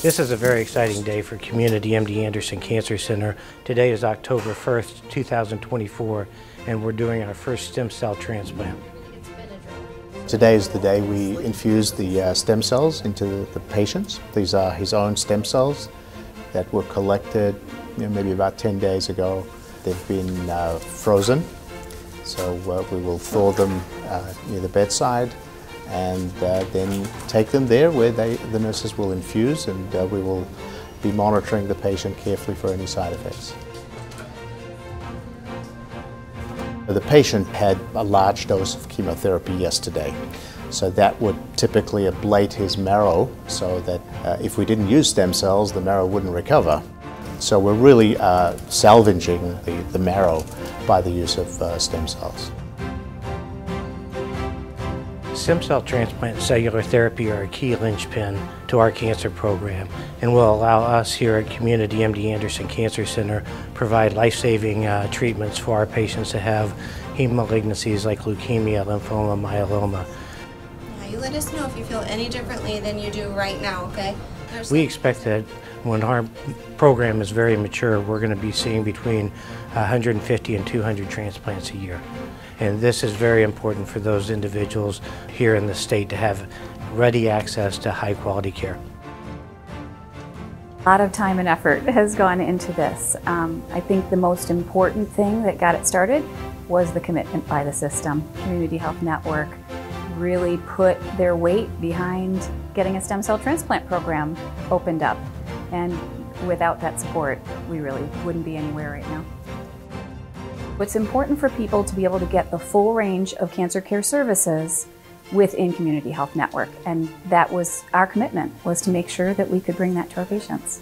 This is a very exciting day for Community MD Anderson Cancer Center. Today is October 1st, 2024, and we're doing our first stem cell transplant. Today is the day we infuse the uh, stem cells into the patients. These are his own stem cells that were collected you know, maybe about 10 days ago. They've been uh, frozen, so uh, we will thaw them uh, near the bedside and uh, then take them there where they, the nurses will infuse and uh, we will be monitoring the patient carefully for any side effects. The patient had a large dose of chemotherapy yesterday, so that would typically ablate his marrow so that uh, if we didn't use stem cells, the marrow wouldn't recover. So we're really uh, salvaging the, the marrow by the use of uh, stem cells. Stem cell transplant and cellular therapy are a key linchpin to our cancer program and will allow us here at Community MD Anderson Cancer Center provide life-saving uh, treatments for our patients that have heme malignancies like leukemia, lymphoma, myeloma. Yeah, you let us know if you feel any differently than you do right now, okay? There's we expect that when our program is very mature, we're going to be seeing between 150 and 200 transplants a year. And this is very important for those individuals here in the state to have ready access to high quality care. A lot of time and effort has gone into this. Um, I think the most important thing that got it started was the commitment by the system. Community Health Network really put their weight behind getting a stem cell transplant program opened up. And without that support, we really wouldn't be anywhere right now. It's important for people to be able to get the full range of cancer care services within Community Health Network. And that was our commitment, was to make sure that we could bring that to our patients.